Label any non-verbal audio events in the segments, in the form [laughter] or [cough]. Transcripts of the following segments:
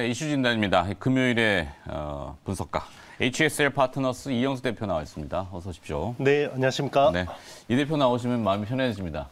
네, 이슈 진단입니다. 금요일에 어, 분석가 HSL 파트너스 이영수 대표 나와 있습니다. 어서 오십시오. 네, 안녕하십니까? 네, 이 대표 나오시면 마음이 편해집니다.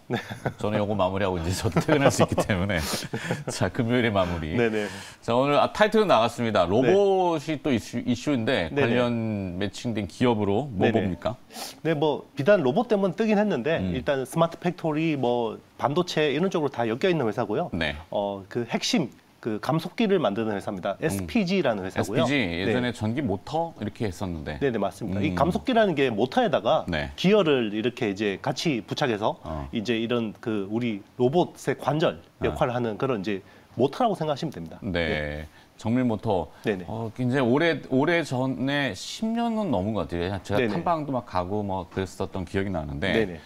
저는 요거 마무리하고 이제 저도 퇴근할 수 있기 때문에 [laughs] 자 금요일에 마무리. 네네. 자 오늘 아, 타이틀은 나갔습니다. 로봇이 또 이슈, 이슈인데 네네. 관련 매칭된 기업으로 뭐 네네. 봅니까? 네, 뭐 비단 로봇 때문에 뜨긴 했는데 음. 일단 smart factory, 뭐 반도체 이런 쪽으로 다 엮여 있는 회사고요. 네. 어, 그 핵심 그 감속기를 만드는 회사입니다. SPG라는 회사고요. SPG 예전에 네. 전기 모터 이렇게 했었는데. 네 네 맞습니다. 음. 이 감속기라는 게 모터에다가 네. 기어를 이렇게 이제 같이 부착해서 어. 이제 이런 그 우리 로봇의 관절 역할을 하는 그런 이제 모터라고 생각하시면 됩니다. 네. 정밀 모터. 네네. 어, 굉장히 오래 오래 전에 10년은 넘은 것 같아요. 제가 네네. 탐방도 막 가고 뭐 그랬었던 기억이 나는데 네네.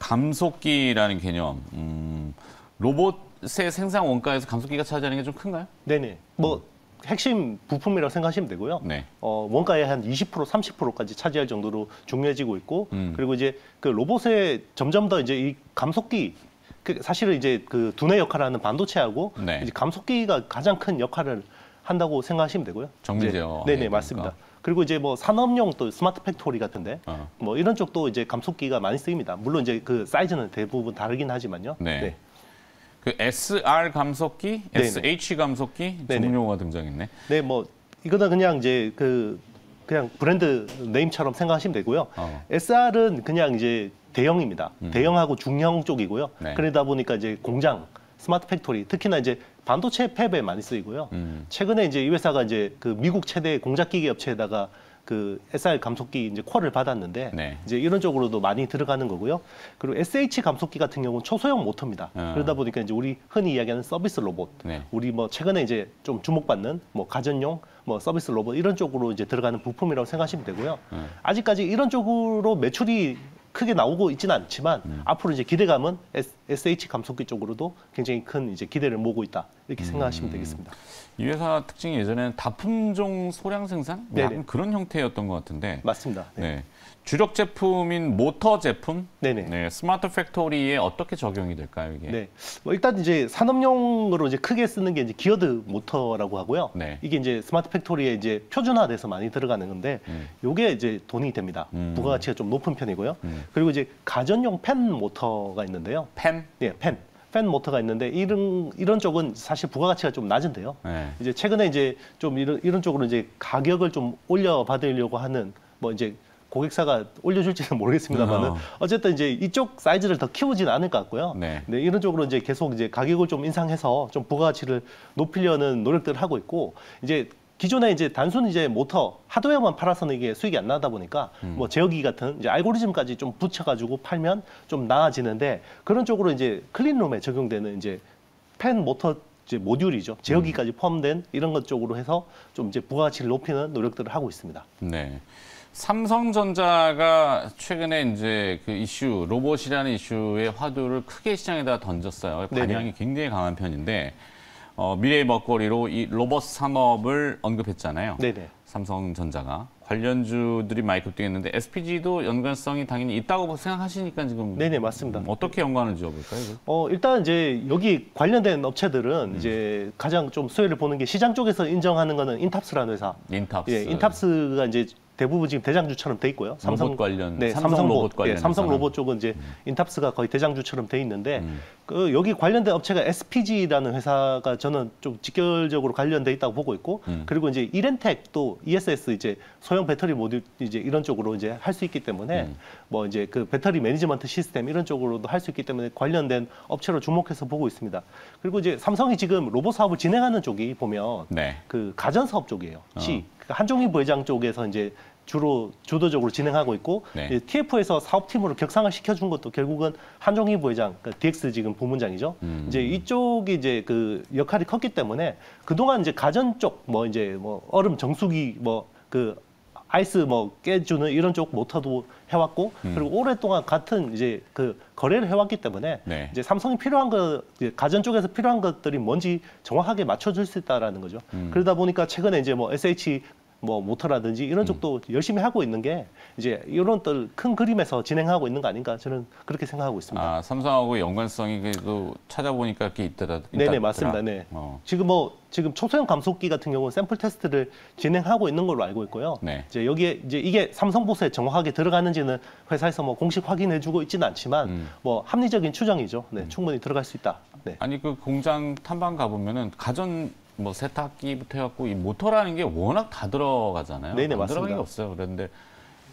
감속기라는 개념. 음, 로봇 의 생산 원가에서 감속기가 차지하는 게 좀 큰가요? 네네. 뭐 핵심 부품이라고 생각하시면 되고요. 네. 어, 원가의 한 20% 30%까지 차지할 정도로 중요해지고 있고 음. 그리고 이제 그 로봇에 점점 더 이제 이 감속기 그 사실은 이제 그 두뇌 역할을 하는 반도체하고 네. 이제 감속기가 가장 큰 역할을 한다고 생각하시면 되고요. 정밀 이제- 제어 네네 하니까. 맞습니다. 그리고 이제 뭐 산업용 또 smart factory 같은데 어. 뭐 이런 쪽도 이제 감속기가 많이 쓰입니다. 물론 이제 그 사이즈는 대부분 다르긴 하지만요. 네. 그 SR 감속기, 네네. SH 감속기 네네. 전문 용어가 등장했네. 네, 뭐 이거는 그냥 이제 그 그냥 brand name처럼 생각하시면 되고요. 어. SR은 그냥 이제 대형입니다. 대형하고 중형 쪽이고요. 음. 네. 그러다 보니까 이제 공장, smart factory, 특히나 이제 반도체 fab에 많이 쓰이고요. 음. 최근에 이제 이 회사가 이제 그 미국 최대 공작기계 업체에다가 그 SR 감속기 이제 qual을 받았는데 네. 이제 이런 쪽으로도 많이 들어가는 거고요. 그리고 SH 감속기 같은 경우는 초소형 모터입니다. 어. 그러다 보니까 이제 우리 흔히 이야기하는 서비스 로봇, 네. 우리 뭐 최근에 이제 좀 주목받는 뭐 가전용 뭐 서비스 로봇 이런 쪽으로 이제 들어가는 부품이라고 생각하시면 되고요. 음. 아직까지 이런 쪽으로 매출이 크게 나오고 있지는 않지만 음. 앞으로 이제 기대감은 S, h 감속기 쪽으로도 굉장히 큰 이제 기대를 모으고 있다 이렇게 음. 생각하시면 되겠습니다. 이 회사 특징이 예전에는 다품종 소량 생산 뭐. 약간 그런 형태였던 것 같은데 맞습니다. 네. 네. 주력 제품인 모터 제품, 네네. 네, smart factory에 어떻게 적용이 될까요, 이게? 네. 뭐 일단 이제 산업용으로 이제 크게 쓰는 게 이제 geared 모터라고 하고요. 네. 이게 이제 smart factory에 이제 표준화돼서 많이 들어가는 건데 음. 요게 이제 돈이 됩니다. 음. 부가가치가 좀 높은 편이고요. 음. 그리고 이제 가전용 팬 모터가 있는데요. 펜? 예, 팬. 팬 모터가 있는데 이런 이런 쪽은 사실 부가가치가 좀 낮은데요. 네. 이제 최근에 이제 좀 이런 이런 쪽으로 이제 가격을 좀 올려 받으려고 하는 뭐 이제 고객사가 올려줄지는 [laughs] 모르겠습니다만은 어. 어쨌든 이제 이쪽 사이즈를 더 키우지는 않을 것 같고요. 네. 네, 이런 쪽으로 이제 계속 이제 가격을 좀 인상해서 좀 부가가치를 높이려는 노력들을 하고 있고 이제 기존에 이제 단순 이제 모터 하드웨어만 팔아서는 이게 수익이 안 나다 보니까 뭐 제어기 같은 이제 알고리즘까지 좀 붙여가지고 팔면 좀 나아지는데 그런 쪽으로 이제 클린룸에 적용되는 이제 펜 모터 이제 모듈이죠 제어기까지 포함된 이런 것 쪽으로 해서 좀 이제 부가가치를 높이는 노력들을 하고 있습니다. 네. 삼성전자가 최근에 이제 그 이슈 로봇이라는 이슈의 화두를 크게 시장에다 던졌어요. 네네. 반향이 굉장히 강한 편인데 어, 미래의 먹거리로 이 로봇 산업을 언급했잖아요. 네네. 삼성전자가 관련주들이 많이 급등했는데 SPG도 연관성이 당연히 있다고 생각하시니까 지금 네네 맞습니다. 음, 어떻게 연관을 지어볼까요? 어, 일단 이제 여기 관련된 업체들은 이제 가장 좀 수혜를 보는 게 시장 쪽에서 인정하는 거는 인탑스라는 회사. 인탑스. 예, 인탑스가 이제 대부분 지금 대장주처럼 돼 있고요. 로봇 관련, 네, 삼성 삼성 로봇 로봇 관련 예, 삼성. 로봇 쪽은 이제 인탑스가 거의 대장주처럼 돼 있는데 음. 그 여기 관련된 업체가 SPG라는 회사가 저는 좀 직결적으로 관련돼 있다고 보고 있고 음. 그리고 이제 이랜텍 또 ESS 이제 소형 배터리 모듈 이제 이런 쪽으로 이제 할 수 있기 때문에 음. 뭐 이제 그 battery management system 이런 쪽으로도 할 수 있기 때문에 관련된 업체로 주목해서 보고 있습니다. 그리고 이제 삼성이 지금 로봇 사업을 진행하는 쪽이 보면 네. 그 가전 사업 쪽이에요. 어. C 그러니까 한종희 부회장 쪽에서 이제 주로 주도적으로 진행하고 있고 네. TF에서 사업팀으로 격상을 시켜준 것도 결국은 한종희 부회장, 그러니까 DX 지금 부문장이죠. 음. 이제 이쪽이 이제 그 역할이 컸기 때문에 그동안 이제 가전 쪽 뭐 이제 뭐 얼음 정수기 뭐그 아이스 뭐 깨주는 이런 쪽 모터도 해왔고 음. 그리고 오랫동안 같은 이제 그 거래를 해왔기 때문에 네. 이제 삼성이 필요한 거 이제 가전 쪽에서 필요한 것들이 뭔지 정확하게 맞춰줄 수 있다라는 거죠. 음. 그러다 보니까 최근에 이제 뭐 SH 뭐 모터라든지 이런 음. 쪽도 열심히 하고 있는 게 이제 이런 큰 그림에서 진행하고 있는 거 아닌가 저는 그렇게 생각하고 있습니다. 아, 삼성하고 연관성이 그래도 찾아보니까 이렇게 있더라. 네네. 맞습니다. 네. 어. 지금 뭐 지금 초소형 감속기 같은 경우는 샘플 테스트를 진행하고 있는 걸로 알고 있고요. 네. 이제 여기에 이제 이게 삼성 봇에 정확하게 들어가는지는 회사에서 뭐 공식 확인해주고 있지는 않지만 음. 뭐 합리적인 추정이죠. 네, 충분히 들어갈 수 있다. 네. 아니 그 공장 탐방 가보면은 가전 뭐 세탁기부터 해갖고 이 모터라는 게 워낙 다 들어가잖아요. 네네, 안 들어가는 게 맞습니다. 없어요. 그런데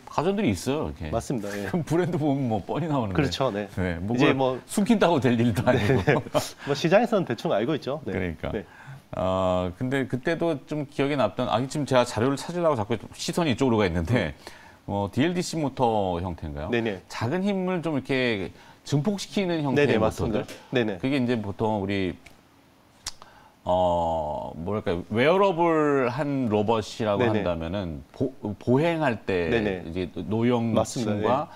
가전들이 있어요. 이렇게. 맞습니다. 예. 그럼 브랜드 보면 뭐 뻔히 나오는데. 그렇죠. 네. 네, 뭐 이제 뭐- 숨긴다고 될 일도 [laughs] 아니고. 뭐 시장에서는 대충 알고 있죠. 네. 그러니까. 네. 어, 근데 그때도 좀 기억에 남던, 아, 지금 제가 자료를 찾으려고 자꾸 시선이 이쪽으로 가 있는데, 어, BLDC 모터 형태인가요? 음. 네네. 작은 힘을 좀 이렇게 증폭시키는 형태의 네네 모터들. 맞습니다. 네네. 그게 이제 보통 우리 어 뭐랄까 wearable한 로봇이라고 네네. 한다면은 보, 보행할 때 네네. 이제. 네. 노령층과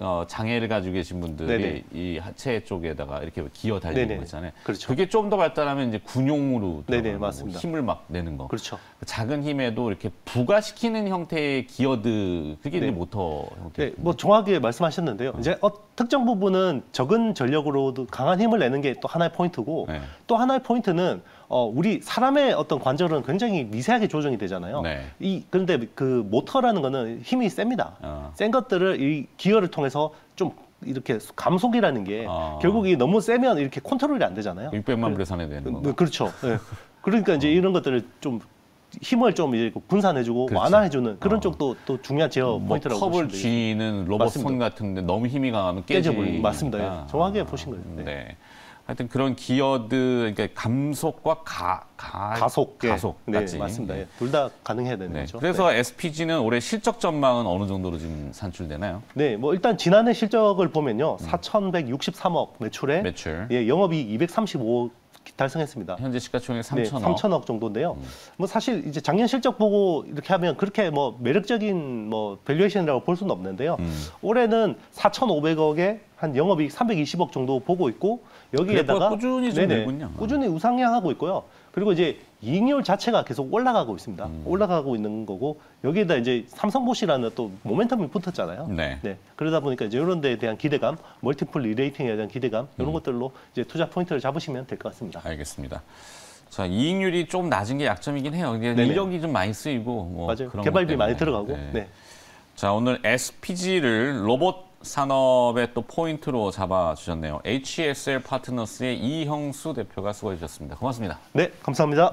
어, 장애를 가지고 계신 분들이 네네. 이 하체 쪽에다가 이렇게 기어 달리는. 거 있잖아요. 그렇죠. 그게 좀 더 발달하면 이제 군용으로 네네, 맞습니다. 힘을 막 내는 거. 그렇죠. 작은 힘에도 이렇게 부가시키는 형태의 geared 그게 네. 이제 모터 형태. 네, 뭐 정확하게 말씀하셨는데요. 이제 어, 특정 부분은 적은 전력으로도 강한 힘을 내는 게 또 하나의 포인트고 네. 또 하나의 포인트는 어, 우리 사람의 어떤 관절은 굉장히 미세하게 조정이 되잖아요. 네. 이 그런데 그 모터라는 거는 힘이 셉니다. 어. 센 것들을 이 기어를 통해서 좀 이렇게 감속이라는 게 아. 결국 이 너무 세면 이렇게 컨트롤이 안 되잖아요. 600만 불의 사나이 되는 거. 네, 그렇죠. 네. 그러니까 이제 이런 것들을 좀 힘을 좀 이제 분산해주고 그렇지. 완화해주는 그런 어. 쪽도 또 중요한 제어 뭐 포인트라고 컵을. 쥐는 로봇. 손 같은데 너무 힘이 강하면 깨져버리는, 깨지니까. 맞습니다. 예. 정확하게 보신 거예요. 네. 네. 하여튼 그런 geared 그러니까 감속과 가, 가 가속, 예. 가속 네, 같이. 맞습니다. 예. 둘다 가능해야 되는 네. 거죠. 그래서 SPG는 올해 실적 전망은 어느 정도로 지금 산출되나요? 네. 네, 뭐 일단 지난해 실적을 보면요, 4,163억 매출에 음. 매출. 예, 영업이익 235억 달성했습니다. 현재 시가총액 네, 3천억. 음. 3천억 정도인데요. 뭐 사실 이제 작년 실적 보고 이렇게 하면 그렇게 뭐 매력적인 뭐 valuation이라고 볼 수는 없는데요. 음. 올해는 4,500억에 한 영업이익 320억 정도 보고 있고 여기에다가 꾸준히 좀 네네. 꾸준히 우상향하고 있고요. 그리고 이제 이익률 자체가 계속 올라가고 있습니다. 음. 올라가고 있는 거고 여기에다 이제 삼성봇이라는 또 모멘텀이 붙었잖아요. 네. 네. 그러다 보니까 이제 이런 데에 대한 기대감, multiple re-rating에 대한 기대감 이런 음. 것들로 이제 투자 포인트를 잡으시면 될 것 같습니다. 알겠습니다. 자, 이익률이 좀 낮은 게 약점이긴 해요. 인력이 좀 많이 쓰이고 뭐 맞아요. 개발비 것 많이. 들어가고. 네. 네. 자, 오늘 SPG를 로봇 산업의 또 포인트로 잡아 주셨네요. HSL 파트너스의 이형수 대표가 수고해 주셨습니다. 고맙습니다. 네, 감사합니다.